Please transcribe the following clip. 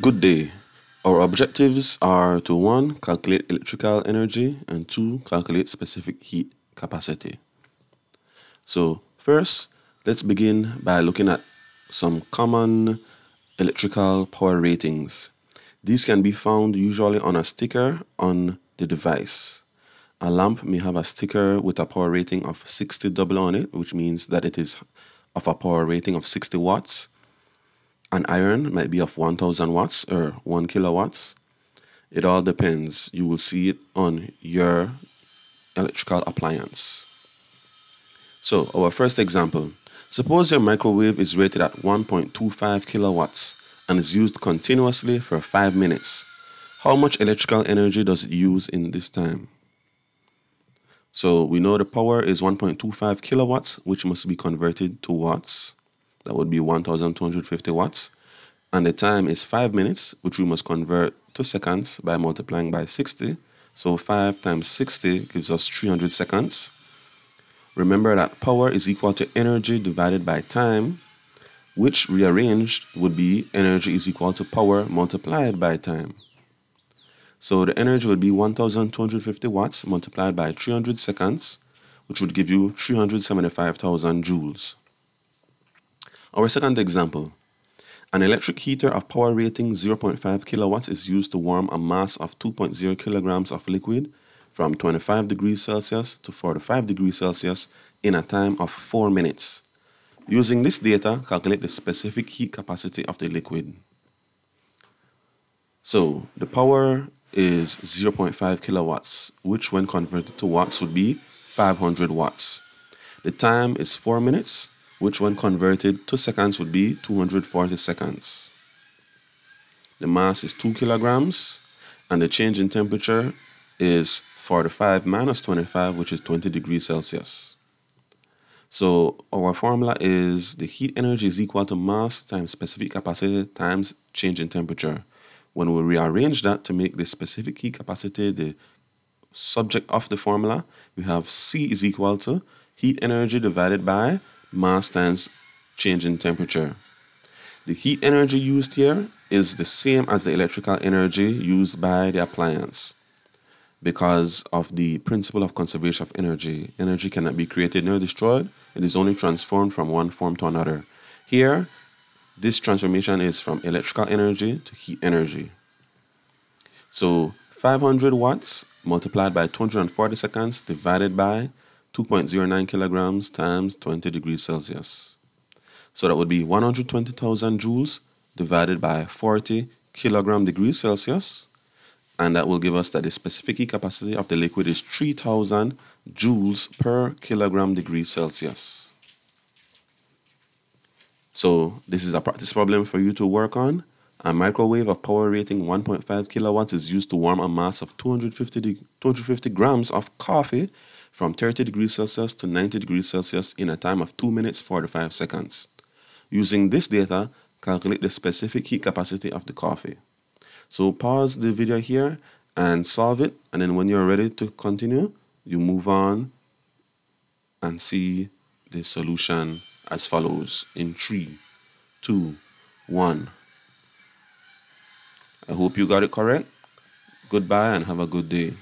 Good day. Our objectives are to 1. Calculate electrical energy and 2. Calculate specific heat capacity. So first, let's begin by looking at some common electrical power ratings. These can be found usually on a sticker on the device. A lamp may have a sticker with a power rating of 60 double on it, which means that it is of a power rating of 60 watts. An iron might be of 1000 watts or 1 kilowatts. It all depends. You will see it on your electrical appliance. So, our first example. Suppose your microwave is rated at 1.25 kilowatts and is used continuously for 5 minutes. How much electrical energy does it use in this time? So we know the power is 1.25 kilowatts, which must be converted to watts. That would be 1250 watts. And the time is 5 minutes, which we must convert to seconds by multiplying by 60. So 5 times 60 gives us 300 seconds. Remember that power is equal to energy divided by time, which rearranged would be energy is equal to power multiplied by time. So the energy would be 1250 watts multiplied by 300 seconds, which would give you 375,000 joules. Our second example. An electric heater of power rating 0.5 kilowatts is used to warm a mass of 2.0 kilograms of liquid from 25 degrees Celsius to 45 degrees Celsius in a time of 4 minutes. Using this data, calculate the specific heat capacity of the liquid. So the power is 0.5 kilowatts, which when converted to watts would be 500 watts. The time is 4 minutes, which when converted to seconds would be 240 seconds. The mass is 2 kilograms, and the change in temperature is 45 minus 25, which is 20 degrees Celsius. So our formula is the heat energy is equal to mass times specific capacity times change in temperature. When we rearrange that to make the specific heat capacity the subject of the formula, we have C is equal to heat energy divided by mass times change in temperature. The heat energy used here is the same as the electrical energy used by the appliance because of the principle of conservation of energy. Energy cannot be created nor destroyed, it is only transformed from one form to another. Here, this transformation is from electrical energy to heat energy. So 500 watts multiplied by 240 seconds divided by 2.09 kilograms times 20 degrees Celsius. So that would be 120,000 joules divided by 40 kilogram degrees Celsius. And that will give us that the specific heat capacity of the liquid is 3000 joules per kilogram degree Celsius. So this is a practice problem for you to work on. A microwave of power rating 1.5 kilowatts is used to warm a mass of 250, 250 grams of coffee from 30 degrees Celsius to 90 degrees Celsius in a time of 2 minutes 45 seconds. Using this data, calculate the specific heat capacity of the coffee. So pause the video here and solve it and then when you're ready to continue, you move on and see the solution as follows in three, two, one. I hope you got it correct. Goodbye and have a good day.